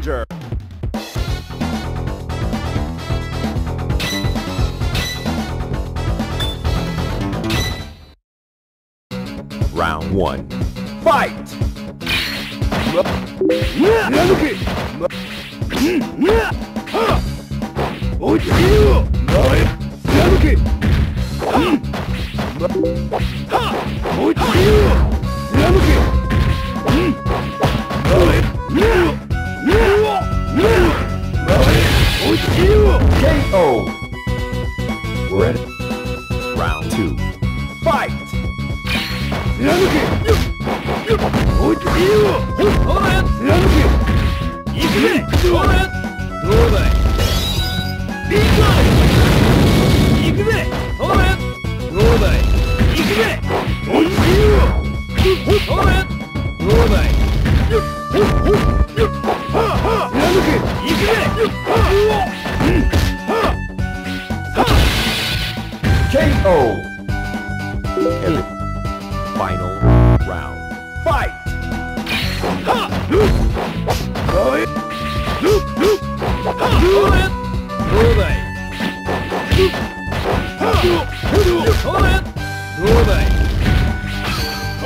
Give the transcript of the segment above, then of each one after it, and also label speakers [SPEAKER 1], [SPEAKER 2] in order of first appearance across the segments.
[SPEAKER 1] challenger.
[SPEAKER 2] Round 1.
[SPEAKER 1] Fight!
[SPEAKER 2] KO! KO!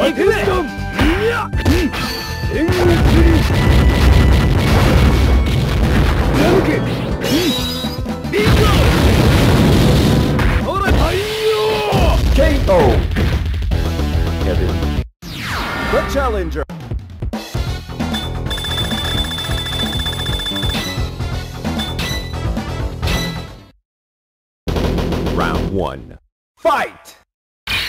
[SPEAKER 1] The challenger.
[SPEAKER 2] Round 1.
[SPEAKER 1] Fight!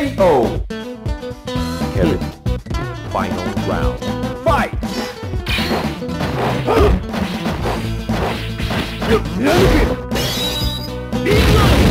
[SPEAKER 2] KO! Kevin. Final round.
[SPEAKER 1] Fight!
[SPEAKER 3] Fight!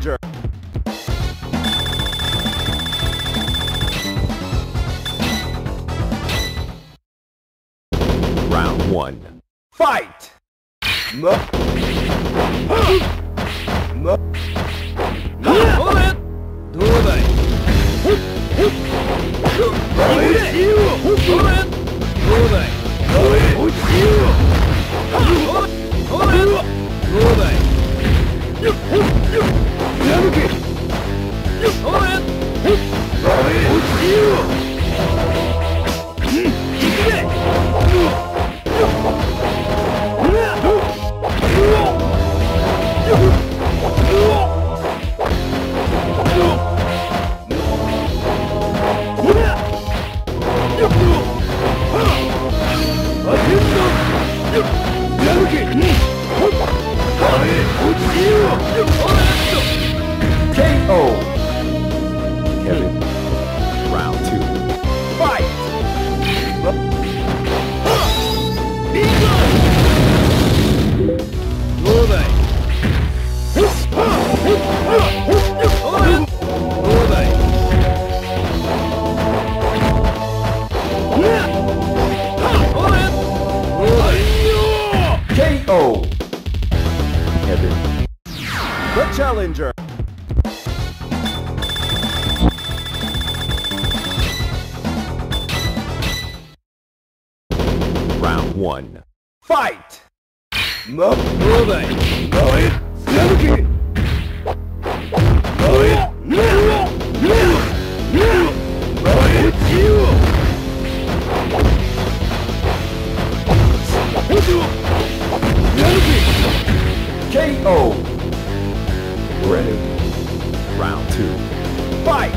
[SPEAKER 1] Challenger.
[SPEAKER 2] Round one.
[SPEAKER 1] Fight!
[SPEAKER 2] You! Round one.
[SPEAKER 1] Fight! It! It! It! KO!
[SPEAKER 2] Ready. Round two.
[SPEAKER 1] Fight!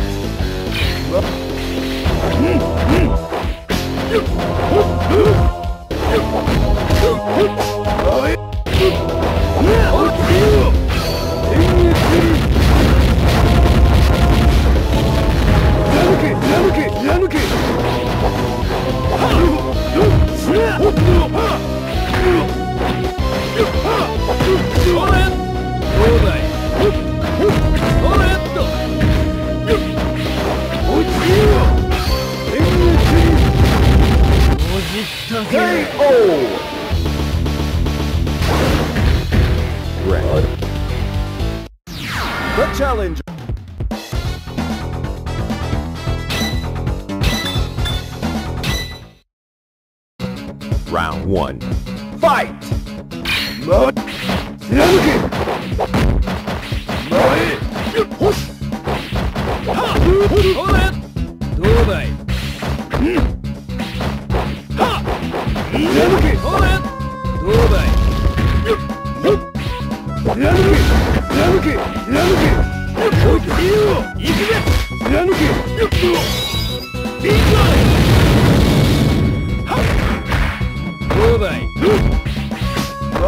[SPEAKER 1] Mm-hmm! Oh!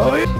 [SPEAKER 1] Oh, it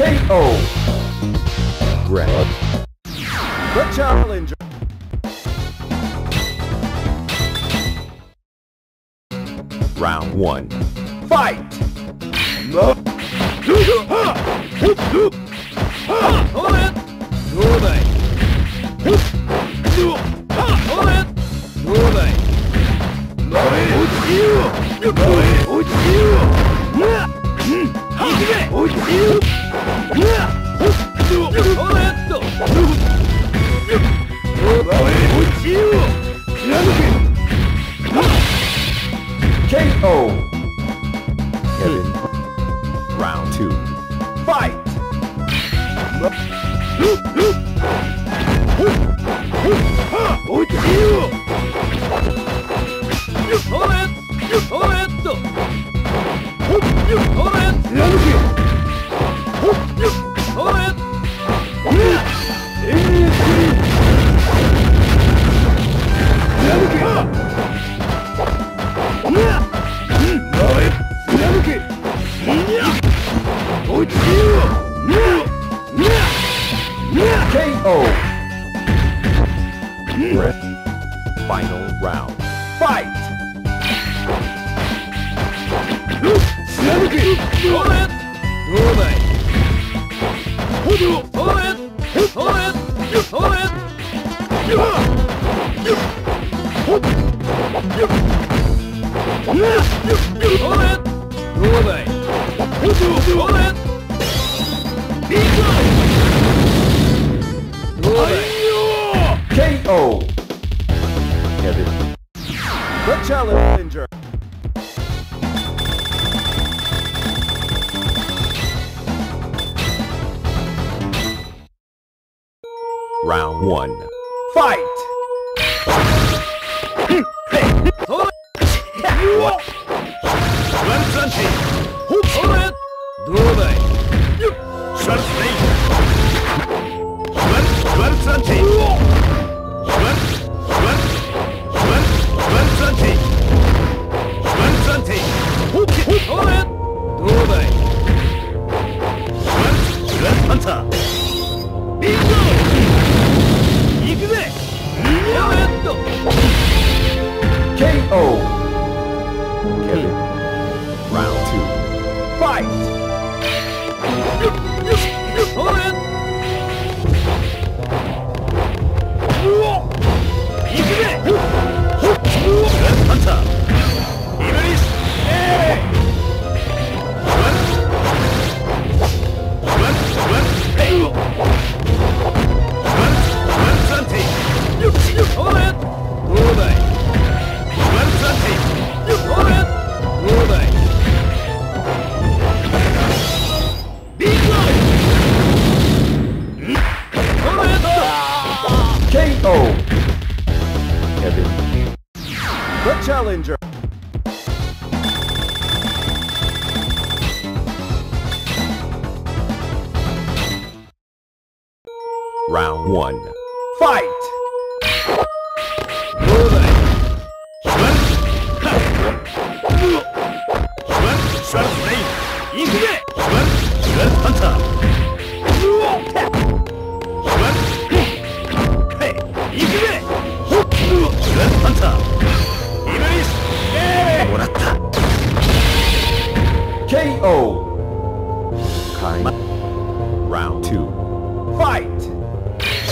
[SPEAKER 1] KO!
[SPEAKER 2] Grab
[SPEAKER 1] the challenger!
[SPEAKER 2] Round one.
[SPEAKER 1] Fight! No! KO! KO! The challenger.
[SPEAKER 2] Round one.
[SPEAKER 1] Fight! KO!
[SPEAKER 2] Kevin. Round two.
[SPEAKER 1] Fight!
[SPEAKER 2] Round one.
[SPEAKER 1] Fight! KO!
[SPEAKER 2] Kind. Round two.
[SPEAKER 1] Fight!